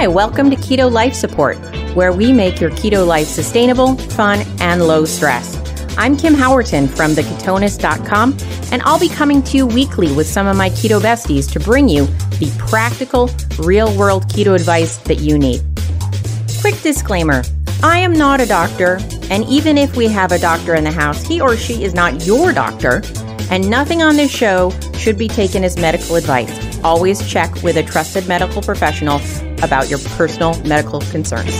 Hi, welcome to Keto Life Support, where we make your keto life sustainable, fun, and low stress. I'm Kim Howerton from theketonist.com, and I'll be coming to you weekly with some of my keto besties to bring you the practical, real world keto advice that you need. Quick disclaimer I am not a doctor, and even if we have a doctor in the house, he or she is not your doctor, and nothing on this show should be taken as medical advice. Always check with a trusted medical professional about your personal medical concerns.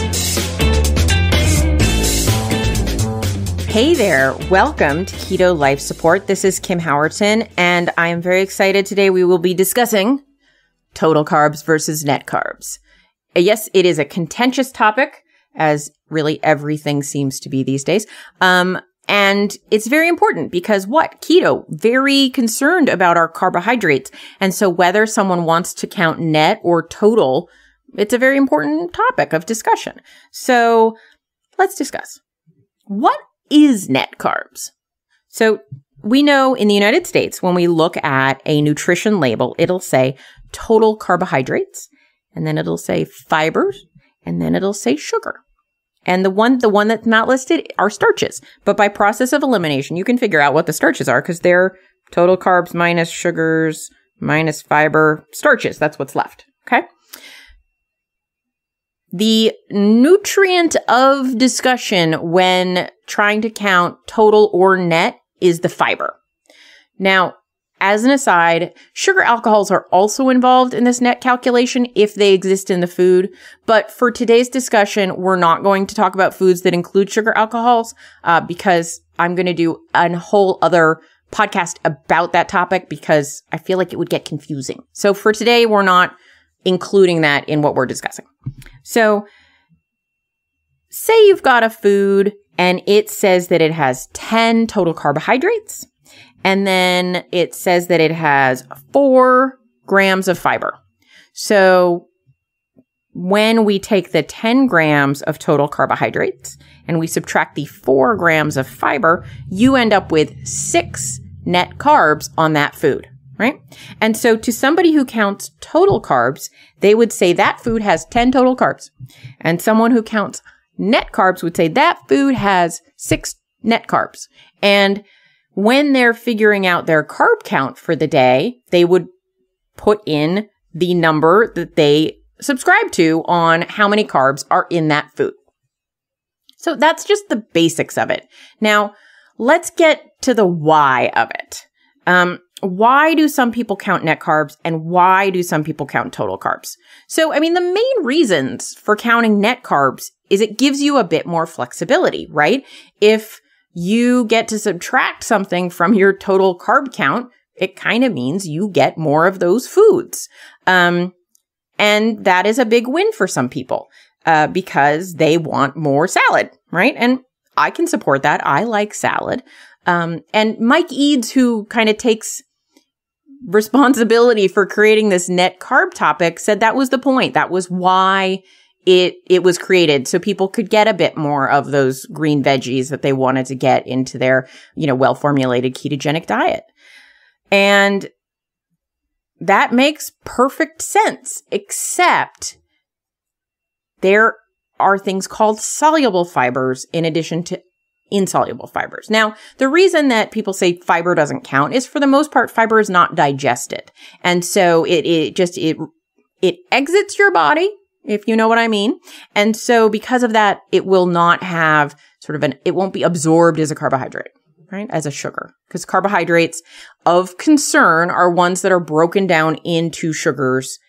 Hey there, welcome to Keto Life Support. This is Kim Howerton, and I am very excited today. We will be discussing total carbs versus net carbs. Uh, yes, it is a contentious topic, as really everything seems to be these days. Um, and it's very important because what? Keto, very concerned about our carbohydrates. And so whether someone wants to count net or total, it's a very important topic of discussion. So let's discuss. What is net carbs? So we know in the United States, when we look at a nutrition label, it'll say total carbohydrates, and then it'll say fibers, and then it'll say sugar. And the one, the one that's not listed are starches. But by process of elimination, you can figure out what the starches are because they're total carbs minus sugars minus fiber starches. That's what's left. Okay. The nutrient of discussion when trying to count total or net is the fiber. Now, as an aside, sugar alcohols are also involved in this net calculation if they exist in the food. But for today's discussion, we're not going to talk about foods that include sugar alcohols uh, because I'm going to do a whole other podcast about that topic because I feel like it would get confusing. So for today, we're not including that in what we're discussing. So say you've got a food and it says that it has 10 total carbohydrates and then it says that it has four grams of fiber. So when we take the 10 grams of total carbohydrates and we subtract the four grams of fiber, you end up with six net carbs on that food, right? And so to somebody who counts total carbs, they would say that food has 10 total carbs. And someone who counts net carbs would say that food has six net carbs. And when they're figuring out their carb count for the day, they would put in the number that they subscribe to on how many carbs are in that food. So that's just the basics of it. Now, let's get to the why of it. Um, why do some people count net carbs and why do some people count total carbs? So, I mean, the main reasons for counting net carbs is it gives you a bit more flexibility, right? If you get to subtract something from your total carb count, it kind of means you get more of those foods. Um, and that is a big win for some people, uh, because they want more salad, right? And I can support that. I like salad. Um, and Mike Eades, who kind of takes responsibility for creating this net carb topic, said that was the point. That was why it it was created so people could get a bit more of those green veggies that they wanted to get into their, you know, well-formulated ketogenic diet. And that makes perfect sense, except there are things called soluble fibers in addition to insoluble fibers. Now, the reason that people say fiber doesn't count is for the most part, fiber is not digested. And so it, it just, it, it exits your body if you know what I mean. And so because of that, it will not have sort of an, it won't be absorbed as a carbohydrate, right? As a sugar. Because carbohydrates of concern are ones that are broken down into sugars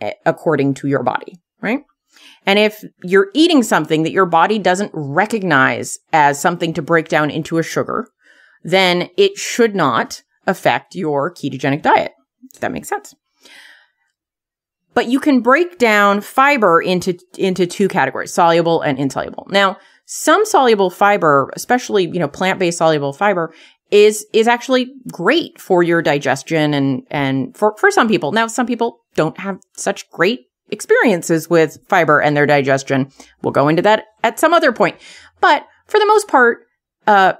eh, according to your body, right? And if you're eating something that your body doesn't recognize as something to break down into a sugar, then it should not affect your ketogenic diet. Does that makes sense? But you can break down fiber into, into two categories, soluble and insoluble. Now, some soluble fiber, especially, you know, plant-based soluble fiber is, is actually great for your digestion and, and for, for some people. Now, some people don't have such great experiences with fiber and their digestion. We'll go into that at some other point. But for the most part, uh,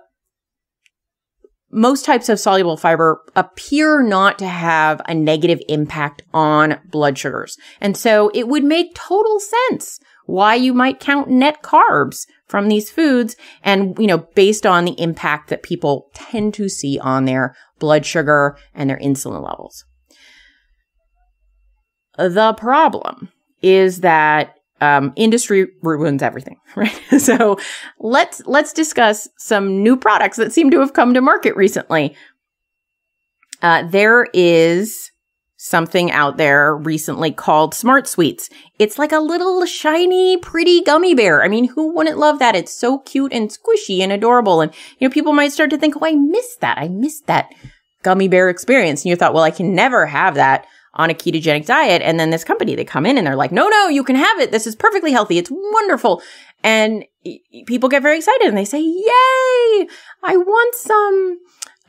most types of soluble fiber appear not to have a negative impact on blood sugars. And so it would make total sense why you might count net carbs from these foods and, you know, based on the impact that people tend to see on their blood sugar and their insulin levels. The problem is that um, industry ruins everything, right? so let's let's discuss some new products that seem to have come to market recently. Uh, there is something out there recently called Smart Sweets. It's like a little shiny, pretty gummy bear. I mean, who wouldn't love that? It's so cute and squishy and adorable. And you know, people might start to think, "Oh, I missed that. I missed that gummy bear experience." And you thought, "Well, I can never have that." On a ketogenic diet. And then this company, they come in and they're like, no, no, you can have it. This is perfectly healthy. It's wonderful. And people get very excited and they say, yay, I want some.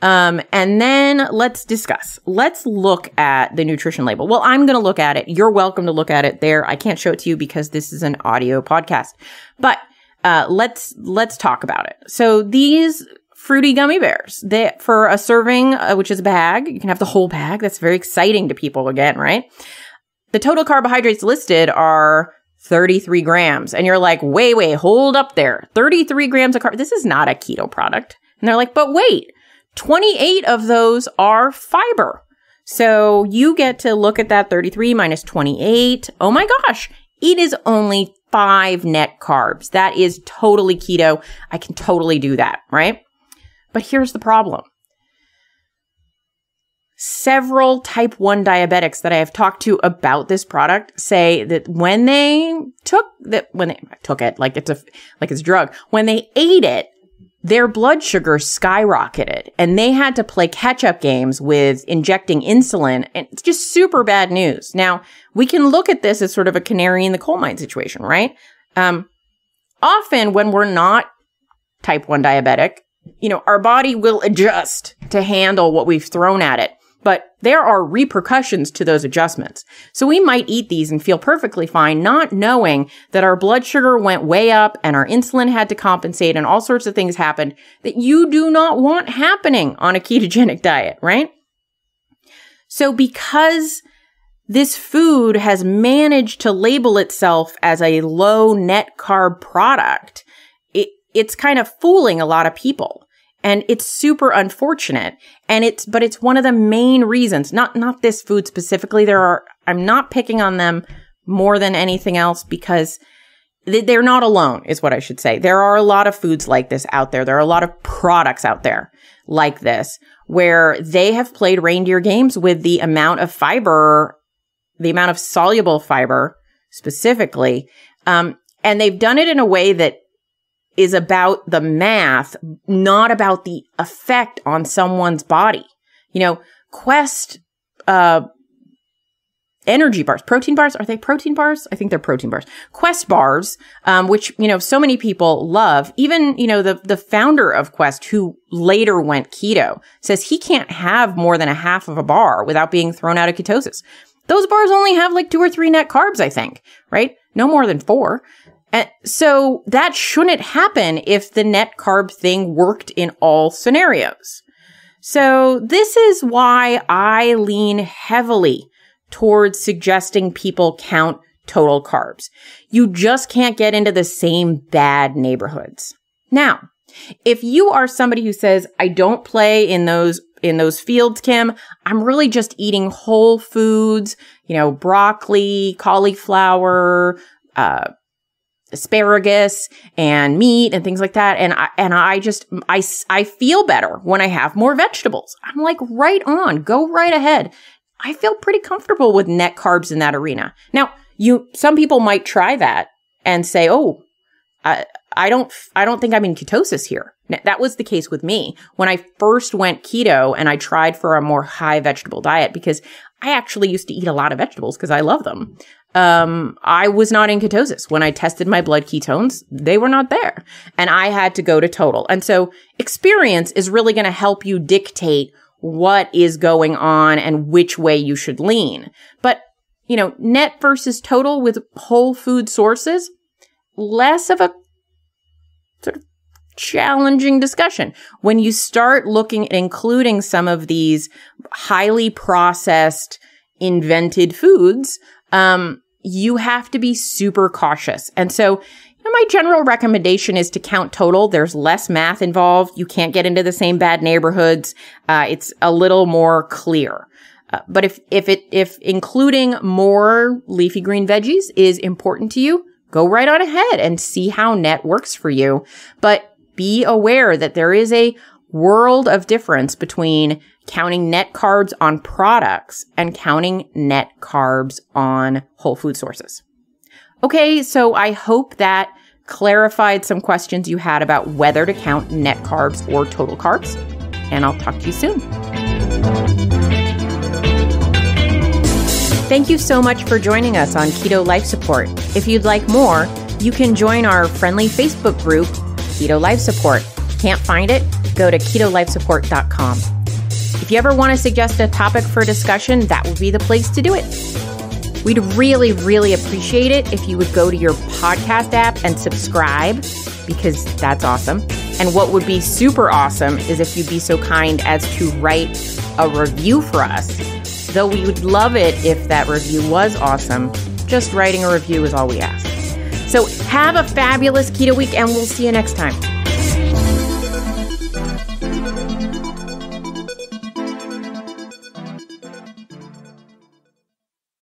Um, and then let's discuss. Let's look at the nutrition label. Well, I'm going to look at it. You're welcome to look at it there. I can't show it to you because this is an audio podcast, but uh, let's let's talk about it. So these fruity gummy bears. They, for a serving, uh, which is a bag, you can have the whole bag. That's very exciting to people again, right? The total carbohydrates listed are 33 grams. And you're like, wait, wait, hold up there. 33 grams of carb. This is not a keto product. And they're like, but wait, 28 of those are fiber. So you get to look at that 33 minus 28. Oh my gosh, it is only five net carbs. That is totally keto. I can totally do that, right? But here's the problem. Several type 1 diabetics that I have talked to about this product say that when they took that, when they took it, like it's a, like it's a drug, when they ate it, their blood sugar skyrocketed and they had to play catch up games with injecting insulin. And it's just super bad news. Now, we can look at this as sort of a canary in the coal mine situation, right? Um, often when we're not type 1 diabetic, you know, our body will adjust to handle what we've thrown at it. But there are repercussions to those adjustments. So we might eat these and feel perfectly fine, not knowing that our blood sugar went way up and our insulin had to compensate and all sorts of things happened that you do not want happening on a ketogenic diet, right? So because this food has managed to label itself as a low net carb product, it's kind of fooling a lot of people. And it's super unfortunate. And it's, but it's one of the main reasons, not, not this food specifically. There are, I'm not picking on them more than anything else because they're not alone is what I should say. There are a lot of foods like this out there. There are a lot of products out there like this where they have played reindeer games with the amount of fiber, the amount of soluble fiber specifically. Um, and they've done it in a way that is about the math, not about the effect on someone's body. You know, Quest, uh, energy bars, protein bars. Are they protein bars? I think they're protein bars. Quest bars, um, which, you know, so many people love. Even, you know, the, the founder of Quest, who later went keto, says he can't have more than a half of a bar without being thrown out of ketosis. Those bars only have like two or three net carbs, I think, right? No more than four. And so that shouldn't happen if the net carb thing worked in all scenarios. So this is why I lean heavily towards suggesting people count total carbs. You just can't get into the same bad neighborhoods. Now, if you are somebody who says, I don't play in those in those fields, Kim. I'm really just eating whole foods, you know, broccoli, cauliflower, uh, asparagus and meat and things like that. And I, and I just, I, I feel better when I have more vegetables. I'm like, right on, go right ahead. I feel pretty comfortable with net carbs in that arena. Now, you, some people might try that and say, oh, I, I don't, I don't think I'm in ketosis here. That was the case with me when I first went keto and I tried for a more high vegetable diet because I actually used to eat a lot of vegetables because I love them um, I was not in ketosis. When I tested my blood ketones, they were not there. And I had to go to total. And so experience is really going to help you dictate what is going on and which way you should lean. But, you know, net versus total with whole food sources, less of a sort of challenging discussion. When you start looking at including some of these highly processed, invented foods, um, you have to be super cautious. And so my general recommendation is to count total. There's less math involved. You can't get into the same bad neighborhoods. Uh, it's a little more clear. Uh, but if if it if including more leafy green veggies is important to you, go right on ahead and see how net works for you. But be aware that there is a world of difference between counting net carbs on products and counting net carbs on whole food sources. Okay, so I hope that clarified some questions you had about whether to count net carbs or total carbs. And I'll talk to you soon. Thank you so much for joining us on Keto Life Support. If you'd like more, you can join our friendly Facebook group, Keto Life Support. Can't find it? Go to ketolifesupport.com. If you ever want to suggest a topic for discussion, that would be the place to do it. We'd really, really appreciate it if you would go to your podcast app and subscribe because that's awesome. And what would be super awesome is if you'd be so kind as to write a review for us. Though we would love it if that review was awesome, just writing a review is all we ask. So have a fabulous keto week and we'll see you next time.